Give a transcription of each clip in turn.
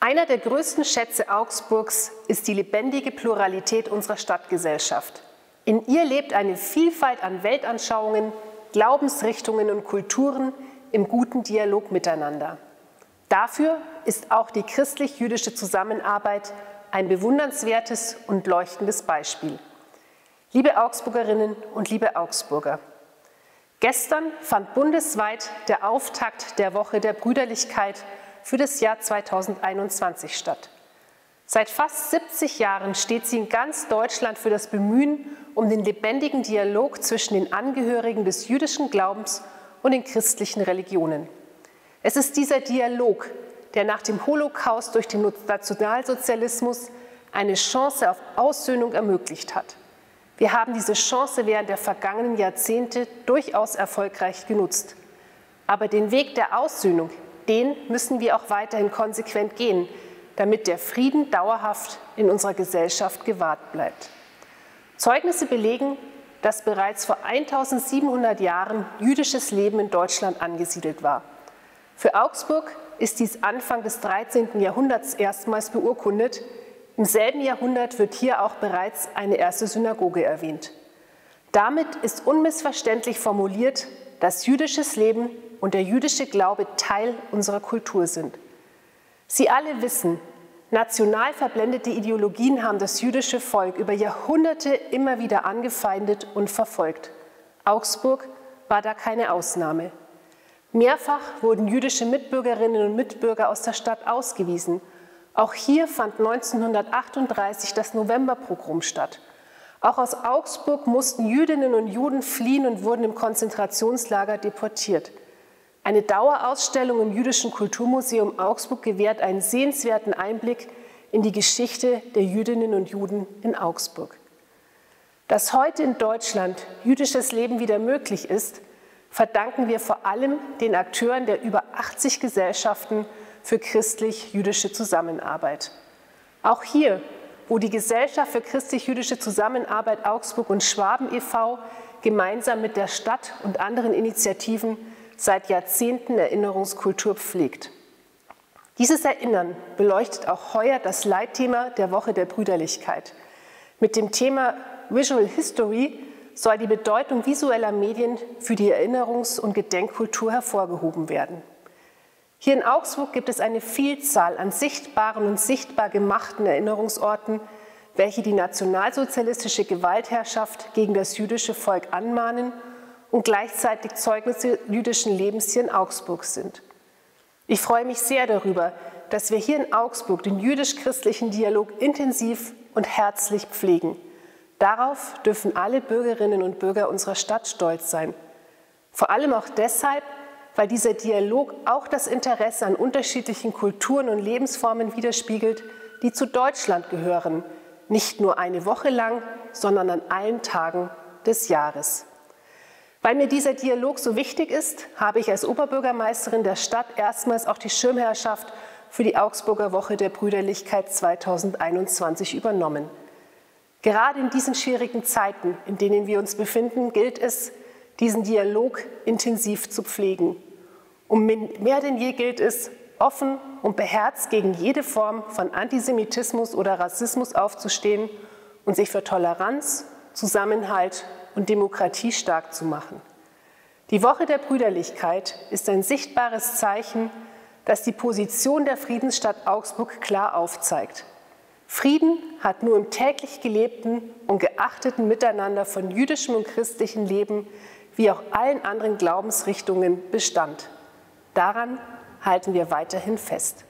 Einer der größten Schätze Augsburgs ist die lebendige Pluralität unserer Stadtgesellschaft. In ihr lebt eine Vielfalt an Weltanschauungen, Glaubensrichtungen und Kulturen im guten Dialog miteinander. Dafür ist auch die christlich-jüdische Zusammenarbeit ein bewundernswertes und leuchtendes Beispiel. Liebe Augsburgerinnen und liebe Augsburger, gestern fand bundesweit der Auftakt der Woche der Brüderlichkeit für das Jahr 2021 statt. Seit fast 70 Jahren steht sie in ganz Deutschland für das Bemühen um den lebendigen Dialog zwischen den Angehörigen des jüdischen Glaubens und den christlichen Religionen. Es ist dieser Dialog, der nach dem Holocaust durch den Nationalsozialismus eine Chance auf Aussöhnung ermöglicht hat. Wir haben diese Chance während der vergangenen Jahrzehnte durchaus erfolgreich genutzt. Aber den Weg der Aussöhnung, den müssen wir auch weiterhin konsequent gehen, damit der Frieden dauerhaft in unserer Gesellschaft gewahrt bleibt. Zeugnisse belegen, dass bereits vor 1700 Jahren jüdisches Leben in Deutschland angesiedelt war. Für Augsburg ist dies Anfang des 13. Jahrhunderts erstmals beurkundet. Im selben Jahrhundert wird hier auch bereits eine erste Synagoge erwähnt. Damit ist unmissverständlich formuliert, dass jüdisches Leben und der jüdische Glaube Teil unserer Kultur sind. Sie alle wissen, national verblendete Ideologien haben das jüdische Volk über Jahrhunderte immer wieder angefeindet und verfolgt. Augsburg war da keine Ausnahme. Mehrfach wurden jüdische Mitbürgerinnen und Mitbürger aus der Stadt ausgewiesen. Auch hier fand 1938 das Novemberpogrom statt. Auch aus Augsburg mussten Jüdinnen und Juden fliehen und wurden im Konzentrationslager deportiert. Eine Dauerausstellung im Jüdischen Kulturmuseum Augsburg gewährt einen sehenswerten Einblick in die Geschichte der Jüdinnen und Juden in Augsburg. Dass heute in Deutschland jüdisches Leben wieder möglich ist, verdanken wir vor allem den Akteuren der über 80 Gesellschaften für christlich-jüdische Zusammenarbeit. Auch hier, wo die Gesellschaft für christlich-jüdische Zusammenarbeit Augsburg und Schwaben e.V. gemeinsam mit der Stadt und anderen Initiativen seit Jahrzehnten Erinnerungskultur pflegt. Dieses Erinnern beleuchtet auch heuer das Leitthema der Woche der Brüderlichkeit. Mit dem Thema Visual History soll die Bedeutung visueller Medien für die Erinnerungs- und Gedenkkultur hervorgehoben werden. Hier in Augsburg gibt es eine Vielzahl an sichtbaren und sichtbar gemachten Erinnerungsorten, welche die nationalsozialistische Gewaltherrschaft gegen das jüdische Volk anmahnen und gleichzeitig Zeugnisse jüdischen Lebens hier in Augsburg sind. Ich freue mich sehr darüber, dass wir hier in Augsburg den jüdisch-christlichen Dialog intensiv und herzlich pflegen. Darauf dürfen alle Bürgerinnen und Bürger unserer Stadt stolz sein. Vor allem auch deshalb, weil dieser Dialog auch das Interesse an unterschiedlichen Kulturen und Lebensformen widerspiegelt, die zu Deutschland gehören, nicht nur eine Woche lang, sondern an allen Tagen des Jahres. Weil mir dieser Dialog so wichtig ist, habe ich als Oberbürgermeisterin der Stadt erstmals auch die Schirmherrschaft für die Augsburger Woche der Brüderlichkeit 2021 übernommen. Gerade in diesen schwierigen Zeiten, in denen wir uns befinden, gilt es, diesen Dialog intensiv zu pflegen. Und mehr denn je gilt es, offen und beherzt gegen jede Form von Antisemitismus oder Rassismus aufzustehen und sich für Toleranz, Zusammenhalt und Demokratie stark zu machen. Die Woche der Brüderlichkeit ist ein sichtbares Zeichen, das die Position der Friedensstadt Augsburg klar aufzeigt. Frieden hat nur im täglich gelebten und geachteten Miteinander von jüdischem und christlichem Leben wie auch allen anderen Glaubensrichtungen Bestand. Daran halten wir weiterhin fest.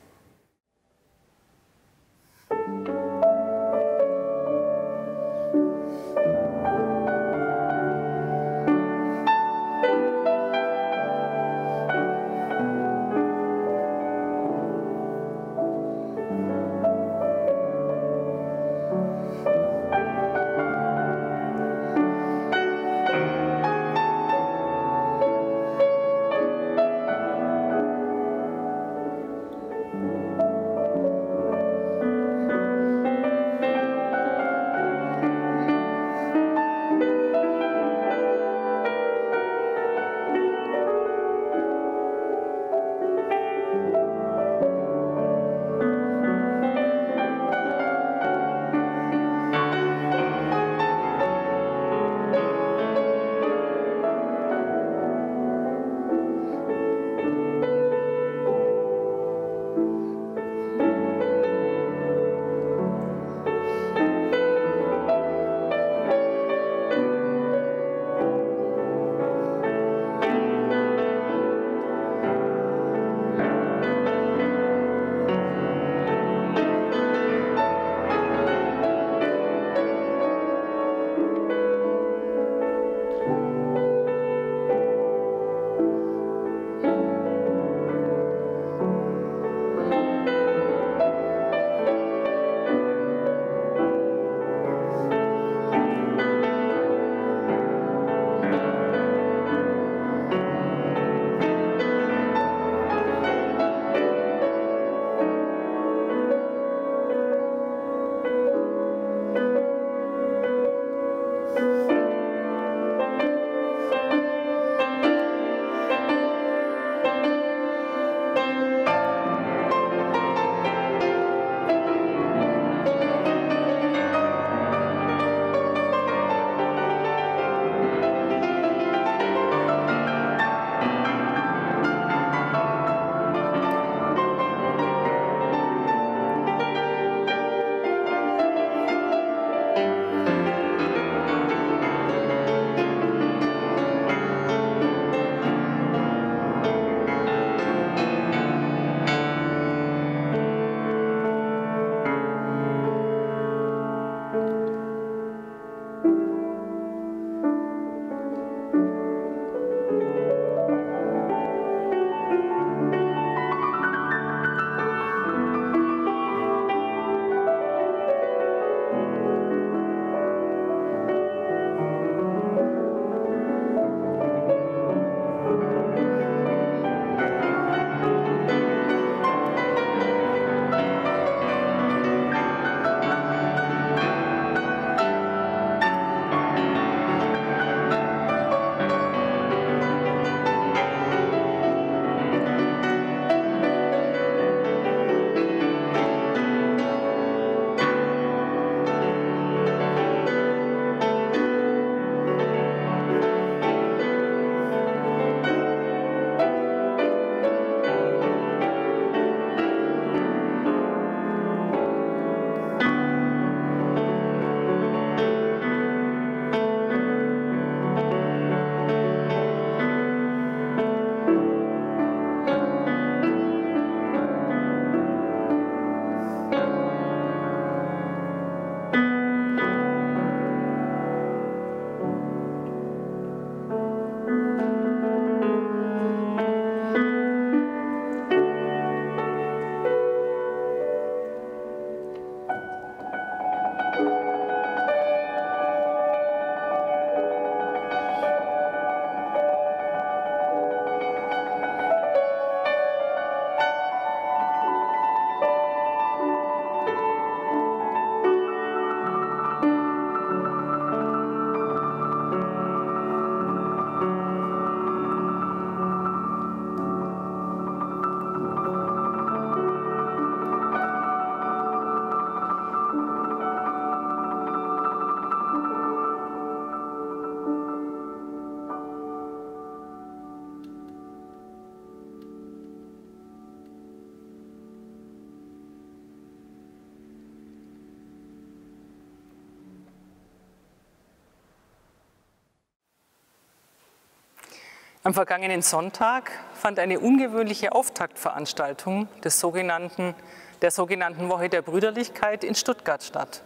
Am vergangenen Sonntag fand eine ungewöhnliche Auftaktveranstaltung des sogenannten, der sogenannten Woche der Brüderlichkeit in Stuttgart statt.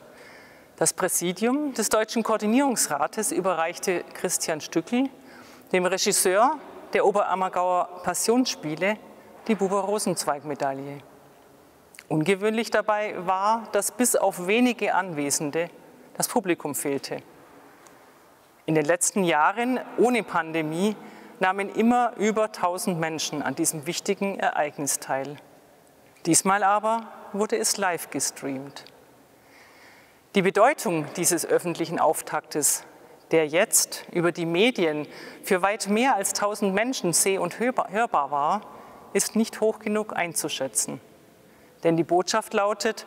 Das Präsidium des Deutschen Koordinierungsrates überreichte Christian Stückel, dem Regisseur der Oberammergauer Passionsspiele, die Buber-Rosenzweig-Medaille. Ungewöhnlich dabei war, dass bis auf wenige Anwesende das Publikum fehlte. In den letzten Jahren ohne Pandemie nahmen immer über 1000 Menschen an diesem wichtigen Ereignis teil. Diesmal aber wurde es live gestreamt. Die Bedeutung dieses öffentlichen Auftaktes, der jetzt über die Medien für weit mehr als 1000 Menschen seh- und hörbar war, ist nicht hoch genug einzuschätzen. Denn die Botschaft lautet,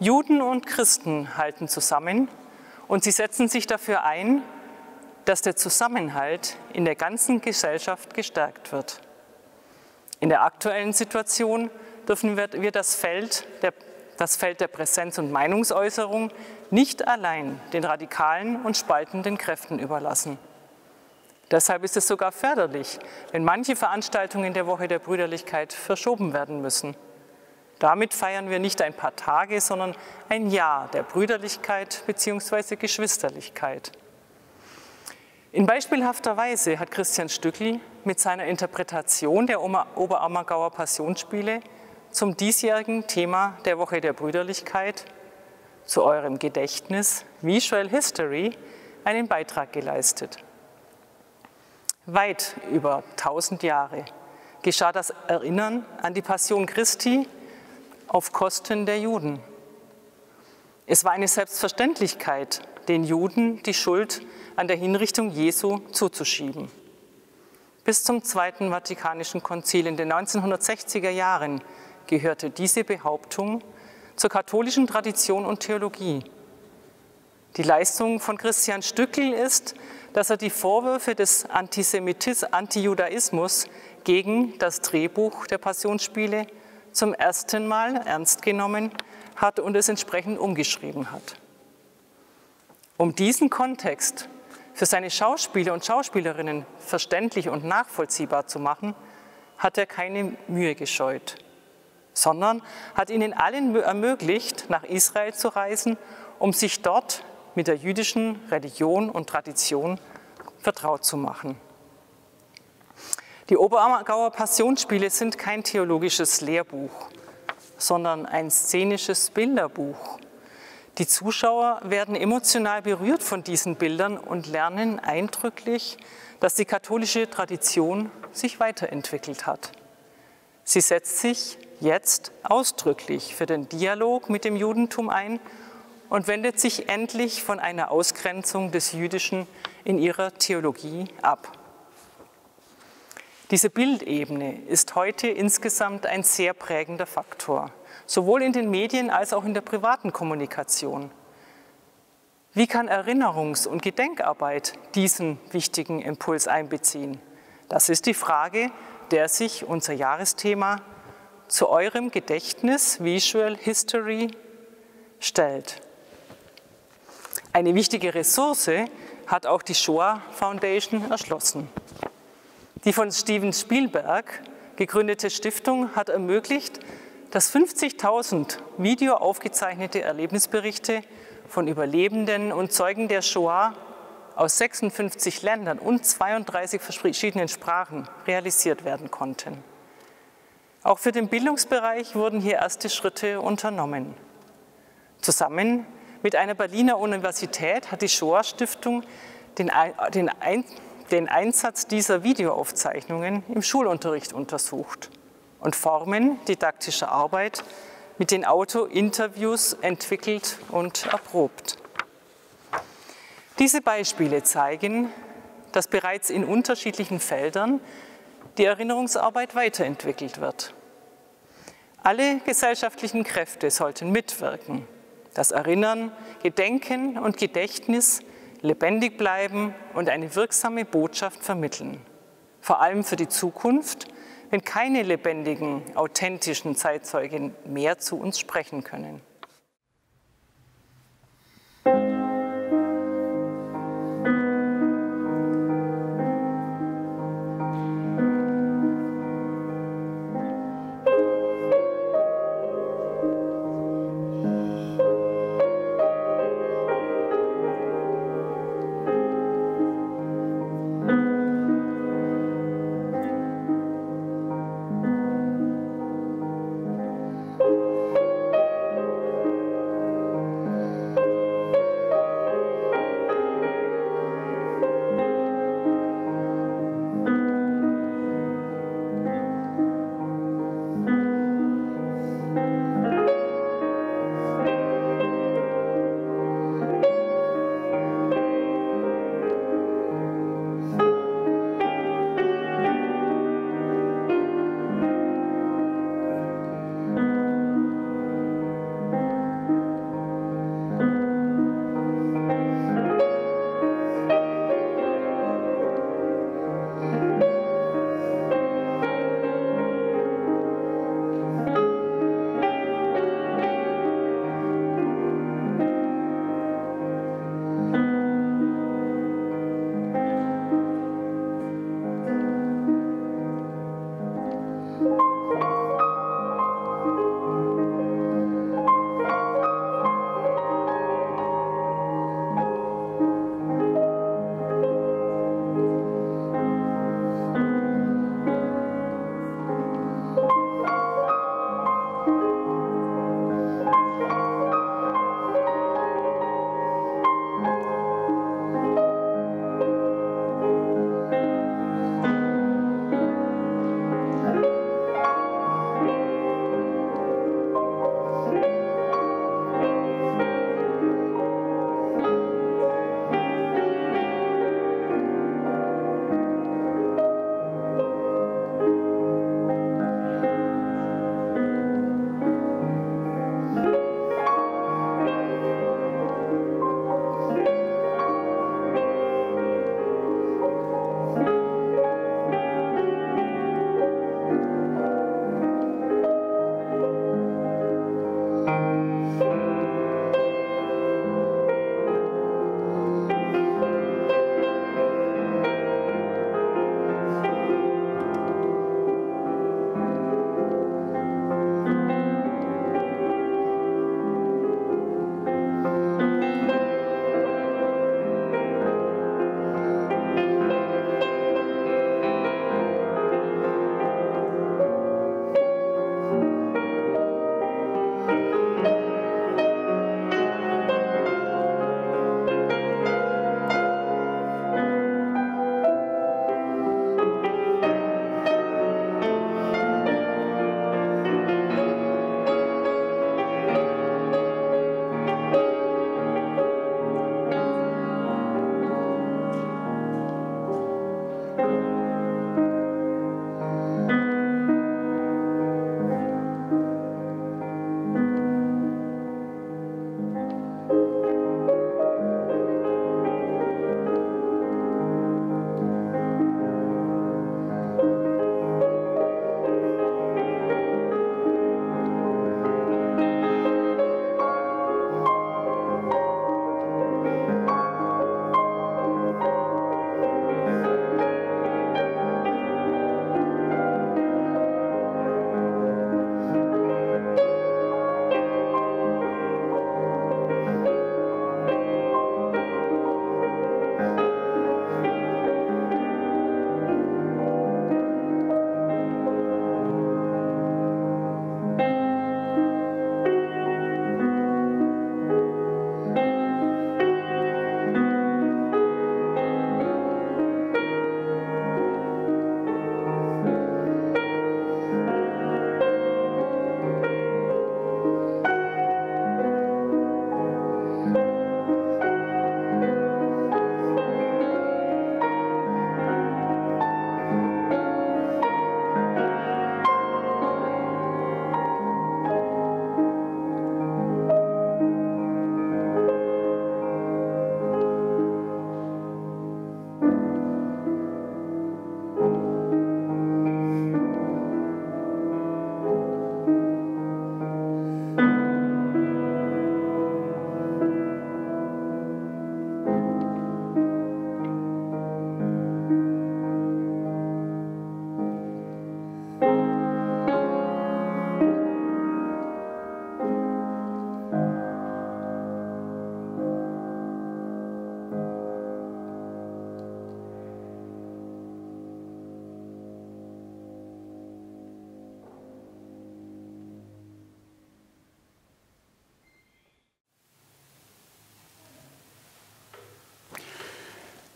Juden und Christen halten zusammen und sie setzen sich dafür ein, dass der Zusammenhalt in der ganzen Gesellschaft gestärkt wird. In der aktuellen Situation dürfen wir das Feld der, das Feld der Präsenz- und Meinungsäußerung nicht allein den radikalen und spaltenden Kräften überlassen. Deshalb ist es sogar förderlich, wenn manche Veranstaltungen der Woche der Brüderlichkeit verschoben werden müssen. Damit feiern wir nicht ein paar Tage, sondern ein Jahr der Brüderlichkeit bzw. Geschwisterlichkeit. In beispielhafter Weise hat Christian Stückli mit seiner Interpretation der Oberammergauer Passionsspiele zum diesjährigen Thema der Woche der Brüderlichkeit zu eurem Gedächtnis Visual History einen Beitrag geleistet. Weit über 1000 Jahre geschah das Erinnern an die Passion Christi auf Kosten der Juden. Es war eine Selbstverständlichkeit, den Juden die Schuld an der Hinrichtung Jesu zuzuschieben. Bis zum Zweiten Vatikanischen Konzil in den 1960er Jahren gehörte diese Behauptung zur katholischen Tradition und Theologie. Die Leistung von Christian Stückel ist, dass er die Vorwürfe des Antisemitismus, Antijudaismus gegen das Drehbuch der Passionsspiele zum ersten Mal ernst genommen hat und es entsprechend umgeschrieben hat. Um diesen Kontext für seine Schauspieler und Schauspielerinnen verständlich und nachvollziehbar zu machen, hat er keine Mühe gescheut, sondern hat ihnen allen ermöglicht, nach Israel zu reisen, um sich dort mit der jüdischen Religion und Tradition vertraut zu machen. Die Oberammergauer Passionsspiele sind kein theologisches Lehrbuch, sondern ein szenisches Bilderbuch die Zuschauer werden emotional berührt von diesen Bildern und lernen eindrücklich, dass die katholische Tradition sich weiterentwickelt hat. Sie setzt sich jetzt ausdrücklich für den Dialog mit dem Judentum ein und wendet sich endlich von einer Ausgrenzung des Jüdischen in ihrer Theologie ab. Diese Bildebene ist heute insgesamt ein sehr prägender Faktor sowohl in den Medien als auch in der privaten Kommunikation. Wie kann Erinnerungs- und Gedenkarbeit diesen wichtigen Impuls einbeziehen? Das ist die Frage, der sich unser Jahresthema zu eurem Gedächtnis Visual History stellt. Eine wichtige Ressource hat auch die Shoah Foundation erschlossen. Die von Steven Spielberg gegründete Stiftung hat ermöglicht, dass 50.000 Video aufgezeichnete Erlebnisberichte von Überlebenden und Zeugen der Shoah aus 56 Ländern und 32 verschiedenen Sprachen realisiert werden konnten. Auch für den Bildungsbereich wurden hier erste Schritte unternommen. Zusammen mit einer Berliner Universität hat die Shoah Stiftung den, den, den Einsatz dieser Videoaufzeichnungen im Schulunterricht untersucht und Formen didaktischer Arbeit mit den Auto-Interviews entwickelt und erprobt. Diese Beispiele zeigen, dass bereits in unterschiedlichen Feldern die Erinnerungsarbeit weiterentwickelt wird. Alle gesellschaftlichen Kräfte sollten mitwirken, dass Erinnern, Gedenken und Gedächtnis lebendig bleiben und eine wirksame Botschaft vermitteln, vor allem für die Zukunft wenn keine lebendigen, authentischen Zeitzeugen mehr zu uns sprechen können.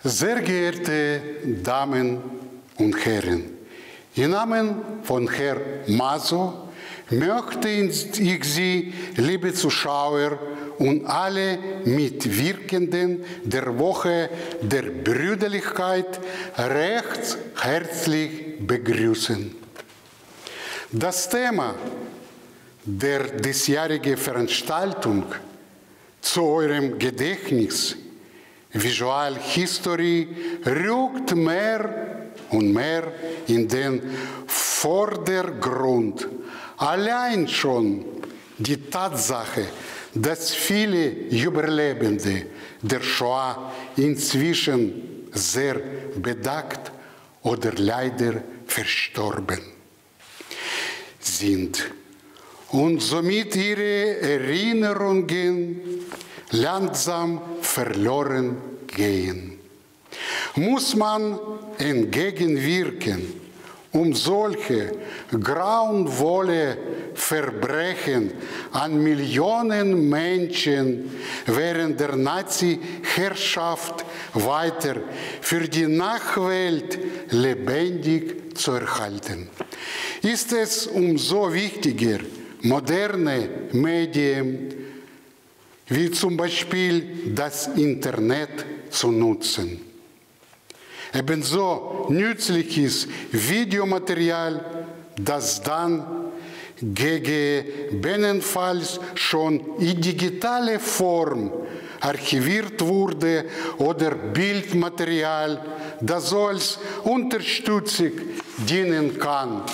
Sehr geehrte Damen und Herren, im Namen von Herrn Maso möchte ich Sie, liebe Zuschauer und alle Mitwirkenden der Woche der Brüderlichkeit, recht herzlich begrüßen. Das Thema der diesjährigen Veranstaltung zu eurem Gedächtnis, Visual History, rückt mehr und mehr in den Vordergrund. Allein schon die Tatsache, dass viele Überlebende der Shoah inzwischen sehr bedagt oder leider verstorben sind und somit ihre Erinnerungen langsam verloren gehen. Muss man entgegenwirken, um solche grauenvolle Verbrechen an Millionen Menschen während der Nazi-Herrschaft weiter für die Nachwelt lebendig zu erhalten. Ist es umso wichtiger, moderne Medien wie zum Beispiel das Internet zu nutzen. Ebenso nützliches Videomaterial, das dann gegebenenfalls schon in digitale Form archiviert wurde oder Bildmaterial, das als Unterstützung dienen kann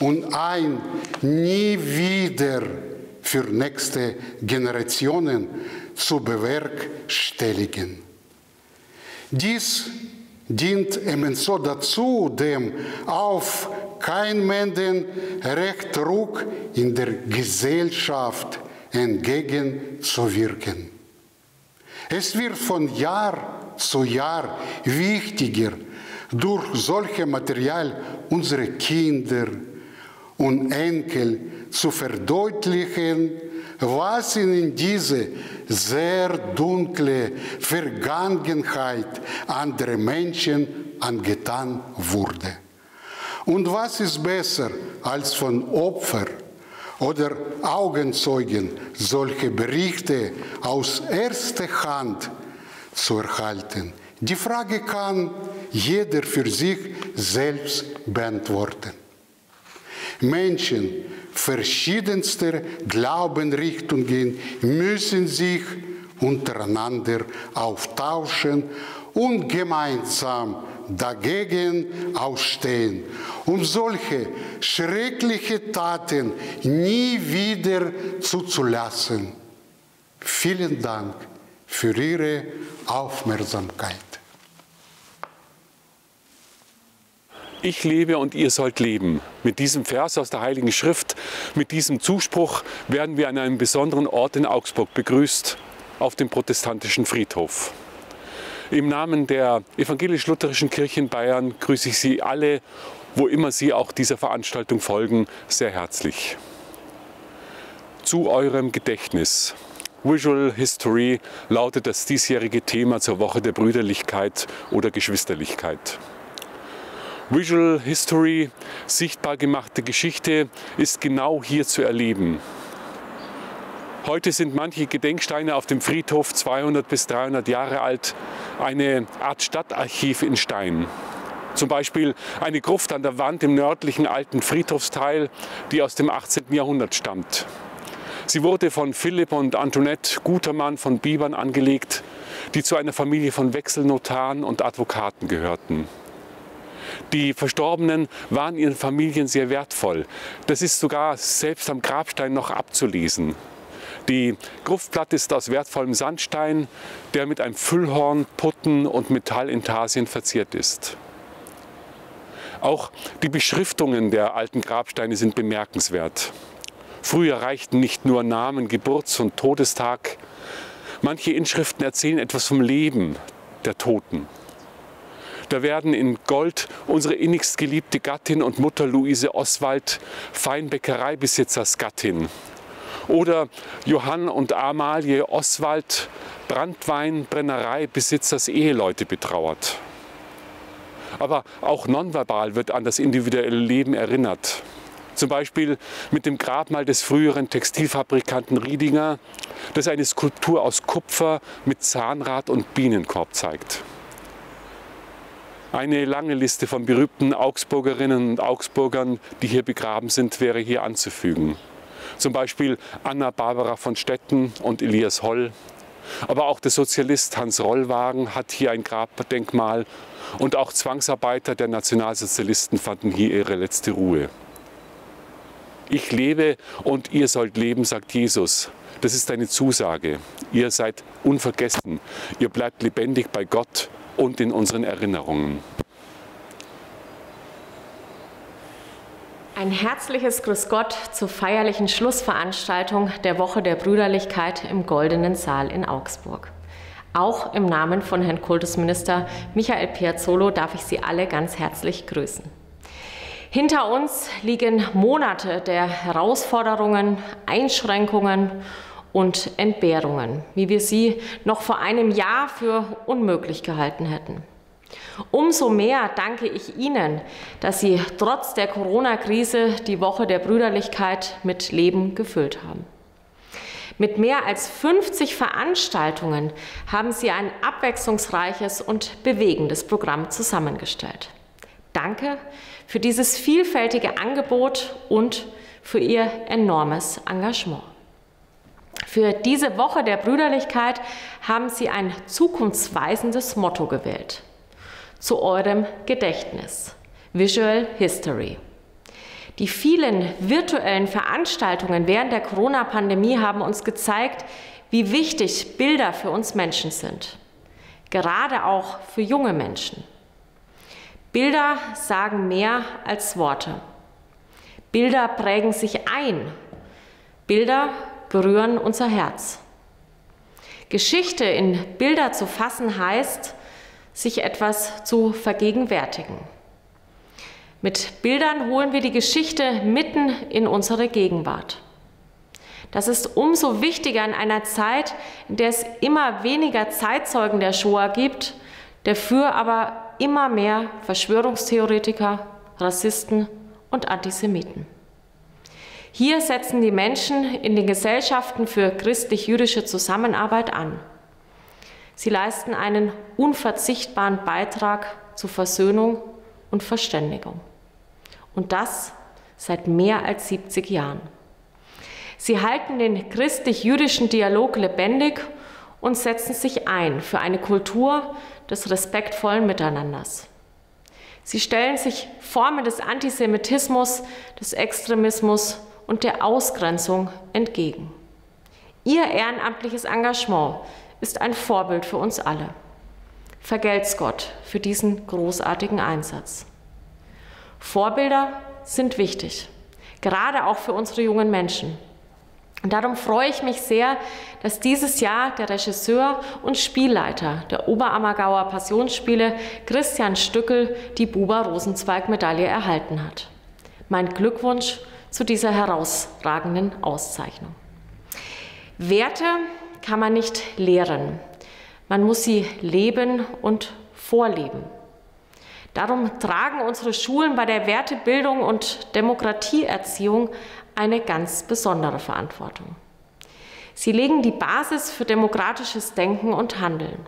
und ein nie wieder für nächste Generationen zu bewerkstelligen. Dies dient ebenso dazu, dem auf keinen Rechtdruck in der Gesellschaft entgegenzuwirken. Es wird von Jahr zu Jahr wichtiger, durch solche Material unsere Kinder und Enkel zu verdeutlichen, was in diese sehr dunkle Vergangenheit anderer Menschen angetan wurde. Und was ist besser als von Opfern oder Augenzeugen solche Berichte aus erster Hand zu erhalten? Die Frage kann jeder für sich selbst beantworten. Menschen verschiedenster Glaubenrichtungen müssen sich untereinander austauschen und gemeinsam dagegen ausstehen, um solche schreckliche Taten nie wieder zuzulassen. Vielen Dank für Ihre Aufmerksamkeit. Ich lebe und ihr sollt leben. Mit diesem Vers aus der Heiligen Schrift, mit diesem Zuspruch werden wir an einem besonderen Ort in Augsburg begrüßt, auf dem protestantischen Friedhof. Im Namen der evangelisch-lutherischen Kirche in Bayern grüße ich Sie alle, wo immer Sie auch dieser Veranstaltung folgen, sehr herzlich. Zu eurem Gedächtnis. Visual History lautet das diesjährige Thema zur Woche der Brüderlichkeit oder Geschwisterlichkeit. Visual History, sichtbar gemachte Geschichte, ist genau hier zu erleben. Heute sind manche Gedenksteine auf dem Friedhof 200 bis 300 Jahre alt, eine Art Stadtarchiv in Stein. Zum Beispiel eine Gruft an der Wand im nördlichen alten Friedhofsteil, die aus dem 18. Jahrhundert stammt. Sie wurde von Philipp und Antoinette Gutermann von Bibern angelegt, die zu einer Familie von Wechselnotaren und Advokaten gehörten. Die Verstorbenen waren ihren Familien sehr wertvoll. Das ist sogar selbst am Grabstein noch abzulesen. Die Gruftplatte ist aus wertvollem Sandstein, der mit einem Füllhorn, Putten und Metallintarsien verziert ist. Auch die Beschriftungen der alten Grabsteine sind bemerkenswert. Früher reichten nicht nur Namen, Geburts- und Todestag. Manche Inschriften erzählen etwas vom Leben der Toten. Da werden in Gold unsere innigst geliebte Gattin und Mutter Luise Oswald, Feinbäckereibesitzers Gattin, Oder Johann und Amalie Oswald, Brandweinbrennerei-Besitzers Eheleute betrauert. Aber auch nonverbal wird an das individuelle Leben erinnert. Zum Beispiel mit dem Grabmal des früheren Textilfabrikanten Riedinger, das eine Skulptur aus Kupfer mit Zahnrad und Bienenkorb zeigt. Eine lange Liste von berühmten Augsburgerinnen und Augsburgern, die hier begraben sind, wäre hier anzufügen. Zum Beispiel Anna Barbara von Stetten und Elias Holl. Aber auch der Sozialist Hans Rollwagen hat hier ein Grabdenkmal und auch Zwangsarbeiter der Nationalsozialisten fanden hier ihre letzte Ruhe. Ich lebe und ihr sollt leben, sagt Jesus. Das ist eine Zusage. Ihr seid unvergessen. Ihr bleibt lebendig bei Gott und in unseren Erinnerungen. Ein herzliches Grüß Gott zur feierlichen Schlussveranstaltung der Woche der Brüderlichkeit im Goldenen Saal in Augsburg. Auch im Namen von Herrn Kultusminister Michael Piazzolo darf ich Sie alle ganz herzlich grüßen. Hinter uns liegen Monate der Herausforderungen, Einschränkungen und Entbehrungen, wie wir sie noch vor einem Jahr für unmöglich gehalten hätten. Umso mehr danke ich Ihnen, dass Sie trotz der Corona-Krise die Woche der Brüderlichkeit mit Leben gefüllt haben. Mit mehr als 50 Veranstaltungen haben Sie ein abwechslungsreiches und bewegendes Programm zusammengestellt. Danke für dieses vielfältige Angebot und für Ihr enormes Engagement. Für diese Woche der Brüderlichkeit haben Sie ein zukunftsweisendes Motto gewählt. Zu eurem Gedächtnis. Visual History. Die vielen virtuellen Veranstaltungen während der Corona-Pandemie haben uns gezeigt, wie wichtig Bilder für uns Menschen sind. Gerade auch für junge Menschen. Bilder sagen mehr als Worte. Bilder prägen sich ein. Bilder berühren unser Herz. Geschichte in Bilder zu fassen heißt, sich etwas zu vergegenwärtigen. Mit Bildern holen wir die Geschichte mitten in unsere Gegenwart. Das ist umso wichtiger in einer Zeit, in der es immer weniger Zeitzeugen der Shoah gibt, dafür aber immer mehr Verschwörungstheoretiker, Rassisten und Antisemiten. Hier setzen die Menschen in den Gesellschaften für christlich-jüdische Zusammenarbeit an. Sie leisten einen unverzichtbaren Beitrag zur Versöhnung und Verständigung. Und das seit mehr als 70 Jahren. Sie halten den christlich-jüdischen Dialog lebendig und setzen sich ein für eine Kultur des respektvollen Miteinanders. Sie stellen sich Formen des Antisemitismus, des Extremismus und der Ausgrenzung entgegen. Ihr ehrenamtliches Engagement ist ein Vorbild für uns alle. Vergelt's Gott für diesen großartigen Einsatz. Vorbilder sind wichtig, gerade auch für unsere jungen Menschen. Und darum freue ich mich sehr, dass dieses Jahr der Regisseur und Spielleiter der Oberammergauer Passionsspiele Christian Stückel die Buber Rosenzweig Medaille erhalten hat. Mein Glückwunsch zu dieser herausragenden Auszeichnung. Werte kann man nicht lehren. Man muss sie leben und vorleben. Darum tragen unsere Schulen bei der Wertebildung und Demokratieerziehung eine ganz besondere Verantwortung. Sie legen die Basis für demokratisches Denken und Handeln.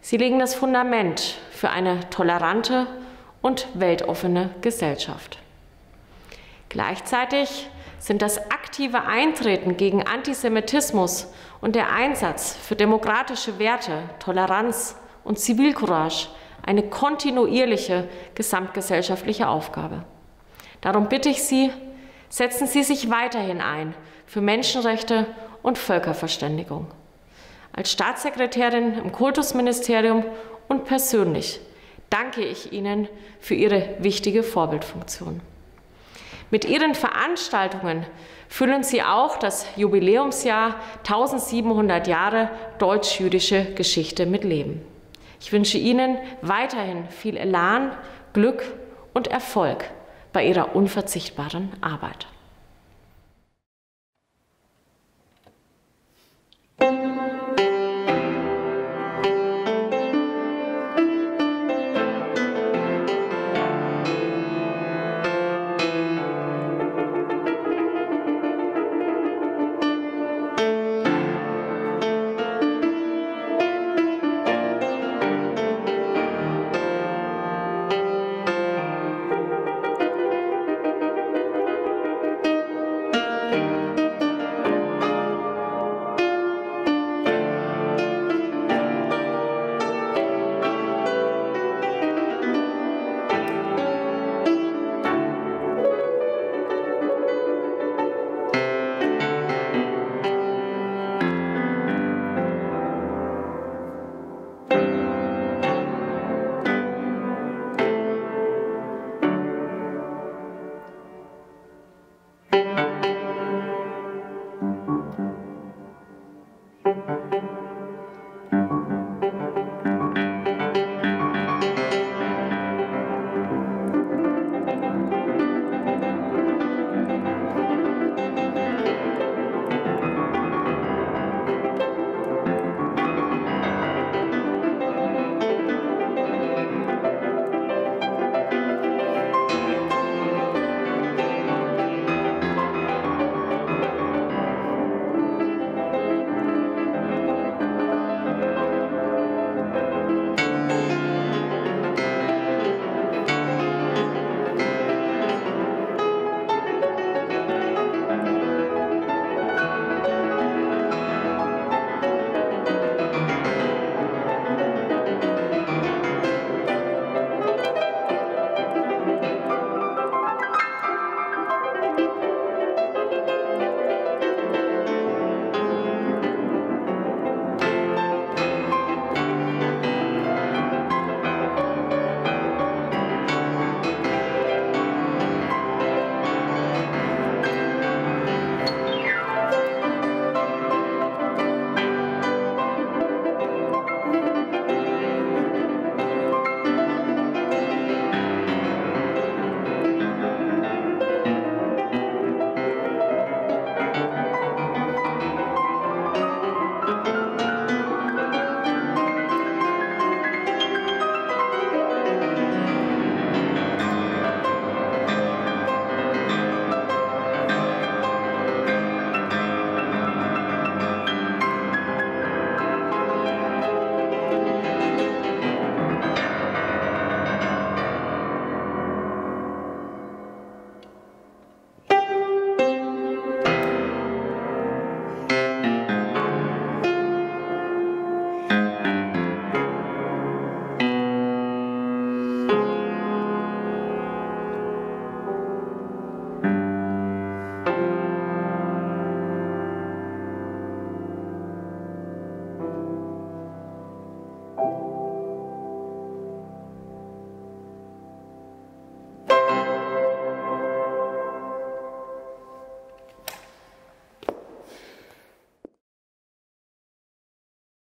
Sie legen das Fundament für eine tolerante und weltoffene Gesellschaft. Gleichzeitig sind das aktive Eintreten gegen Antisemitismus und der Einsatz für demokratische Werte, Toleranz und Zivilcourage eine kontinuierliche gesamtgesellschaftliche Aufgabe. Darum bitte ich Sie, setzen Sie sich weiterhin ein für Menschenrechte und Völkerverständigung. Als Staatssekretärin im Kultusministerium und persönlich danke ich Ihnen für Ihre wichtige Vorbildfunktion. Mit ihren Veranstaltungen füllen sie auch das Jubiläumsjahr 1700 Jahre deutsch-jüdische Geschichte mit Leben. Ich wünsche Ihnen weiterhin viel Elan, Glück und Erfolg bei Ihrer unverzichtbaren Arbeit. Musik